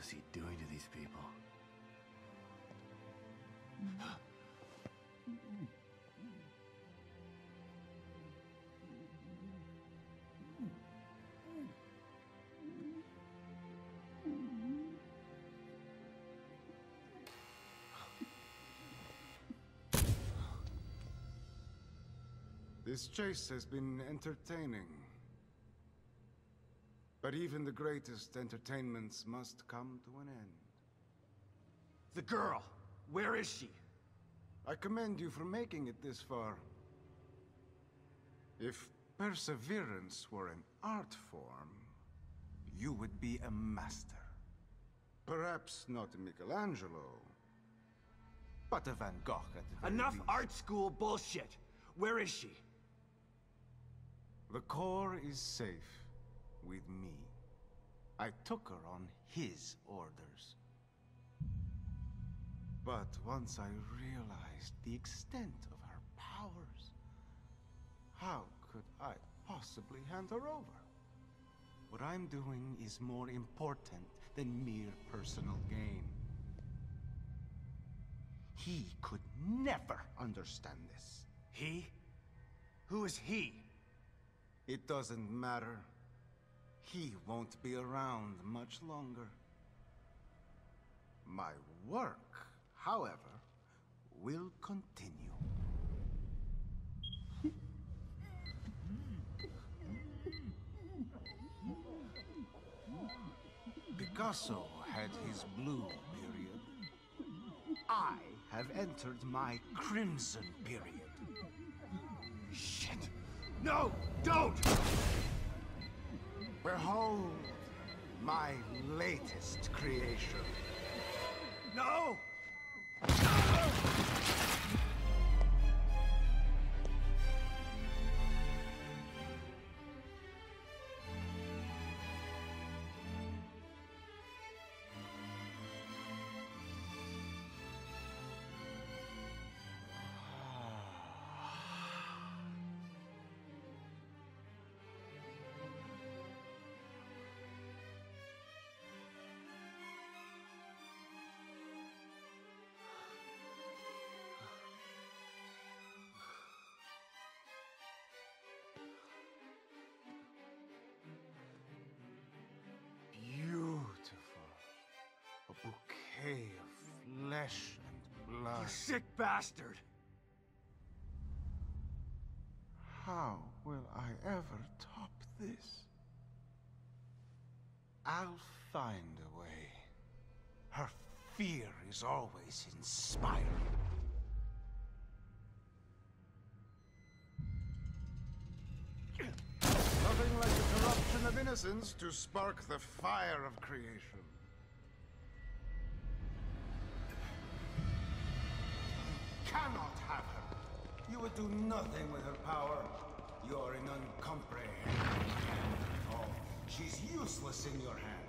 is he doing to these people? This chase has been entertaining. But even the greatest entertainments must come to an end. The girl! Where is she? I commend you for making it this far. If perseverance were an art form, you would be a master. Perhaps not Michelangelo, but a Van Gogh at the Enough least. art school bullshit! Where is she? The core is safe with me. I took her on his orders. But once I realized the extent of her powers, how could I possibly hand her over? What I'm doing is more important than mere personal gain. He could never understand this. He? Who is he? It doesn't matter. He won't be around much longer. My work, however, will continue. Picasso had his blue period. I have entered my crimson period. Shit! No! Don't! Behold my latest creation. No! Bouquet of flesh and blood. You sick bastard! How will I ever top this? I'll find a way. Her fear is always inspiring. Nothing like the corruption of innocence to spark the fire of creation. Cannot have her. You would do nothing with her power. You are an uncomprehending Neanderthal. Oh, she's useless in your hands.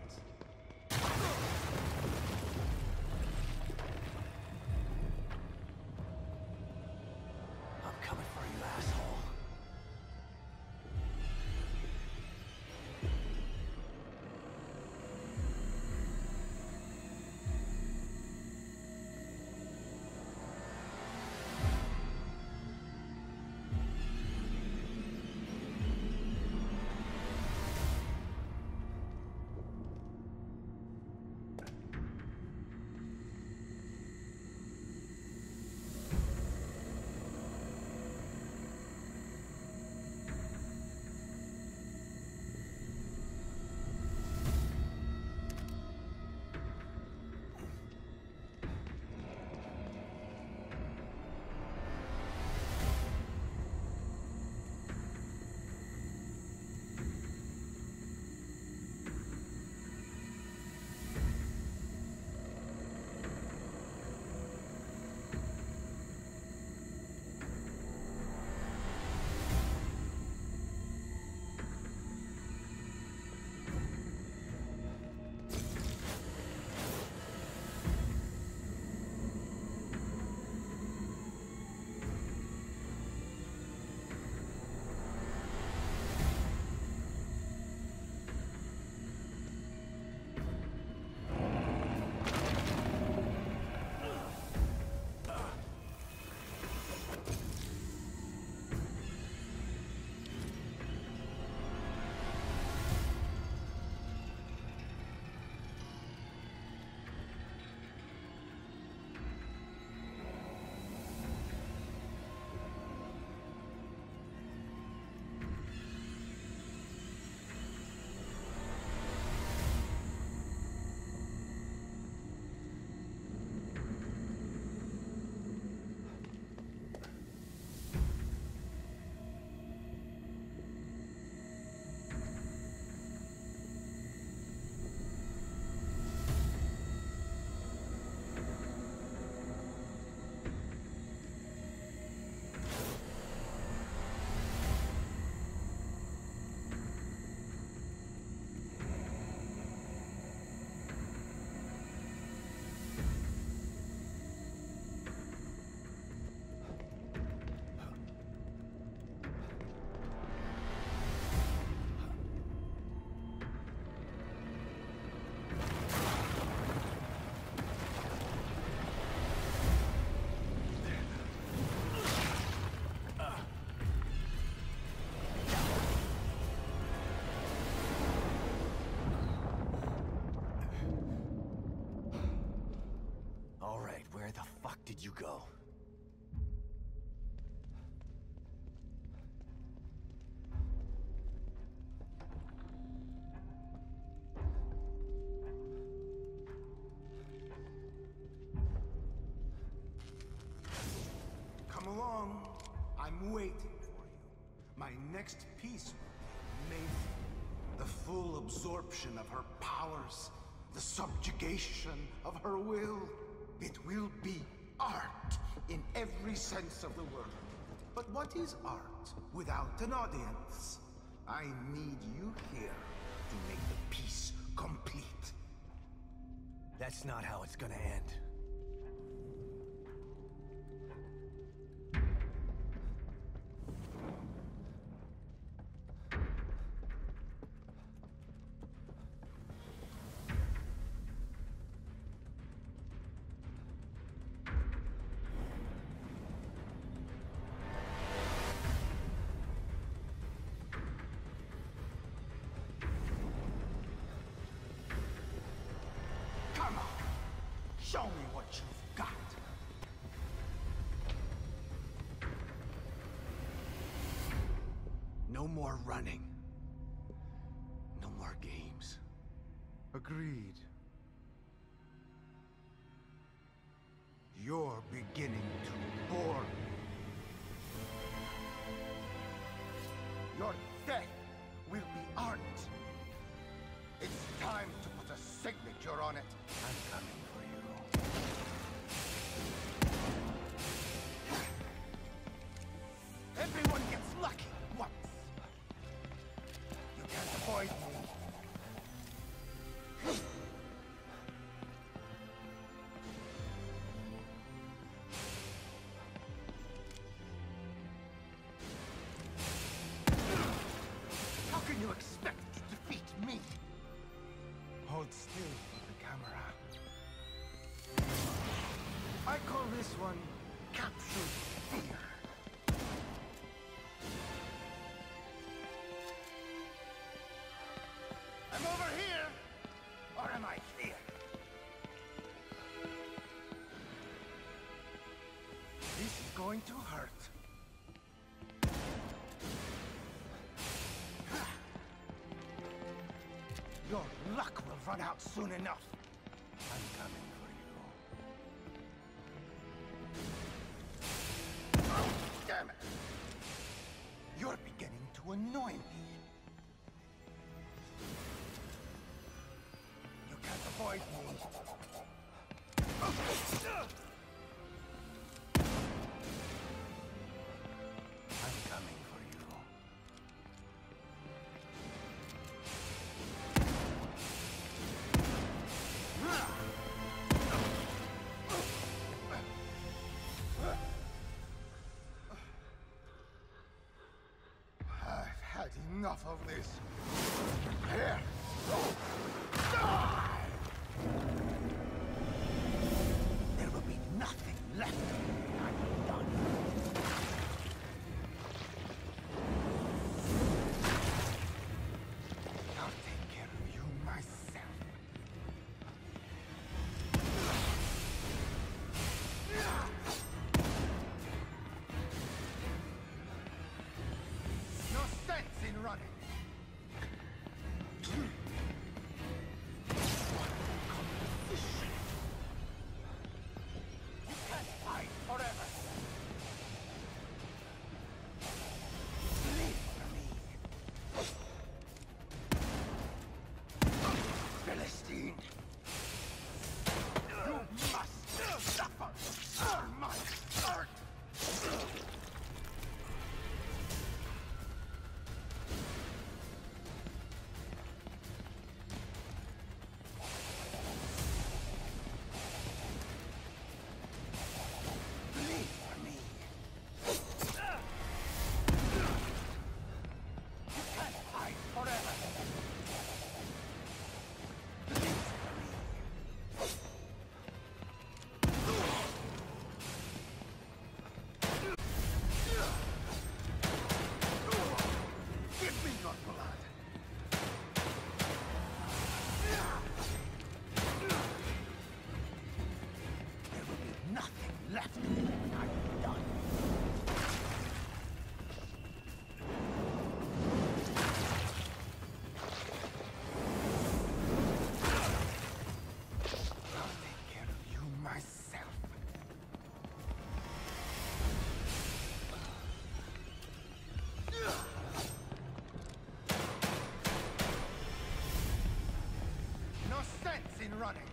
I'm waiting for you. My next piece will be. The full absorption of her powers, the subjugation of her will. It will be art in every sense of the word. But what is art without an audience? I need you here to make the piece complete. That's not how it's gonna end. Show me what you've got! No more running. No more games. Agreed. You're beginning to bore me. Your death will be art. It's time to put a signature on it. I'm over here, or am I here? This is going to hurt. Your luck will run out soon enough. Enough of this. running.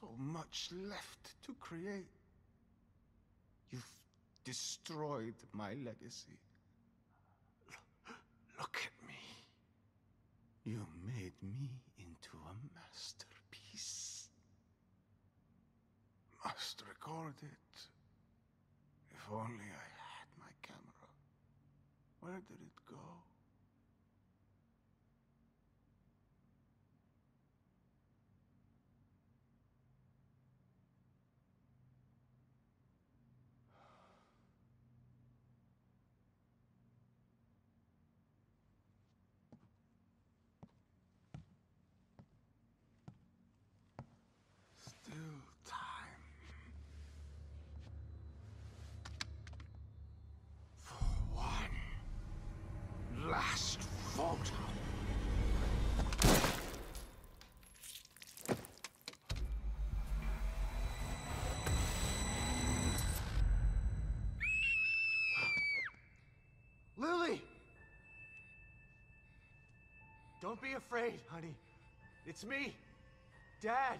So much left to create. You've destroyed my legacy. L- look at me. You made me into a masterpiece. Must record it. If only I had my camera. Where did it go? Still time. For one last photo. Lily! Don't be afraid, honey. It's me, Dad.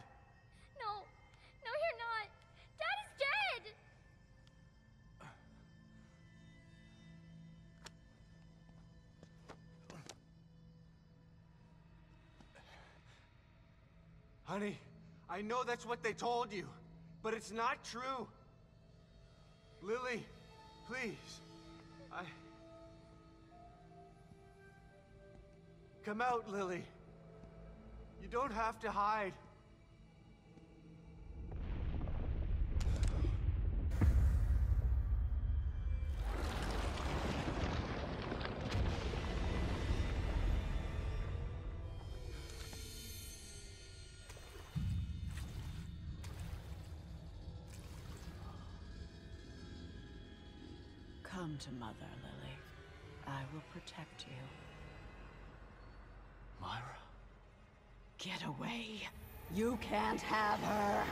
No, no, you're not. Dad is dead. Honey, I know that's what they told you, but it's not true. Lily, please. I. Come out, Lily. You don't have to hide. Come to Mother, Lily. I will protect you. Myra? Get away! You can't have her!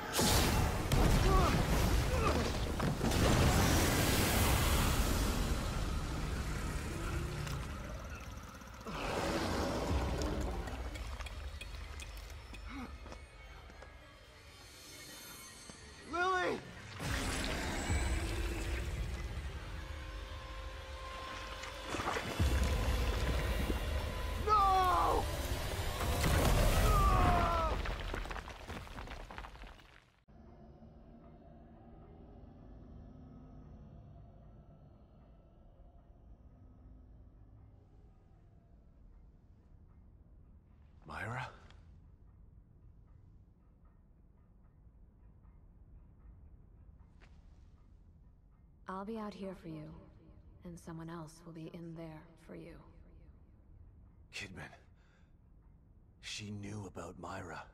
I'll be out here for you, and someone else will be in there for you. Kidman. She knew about Myra.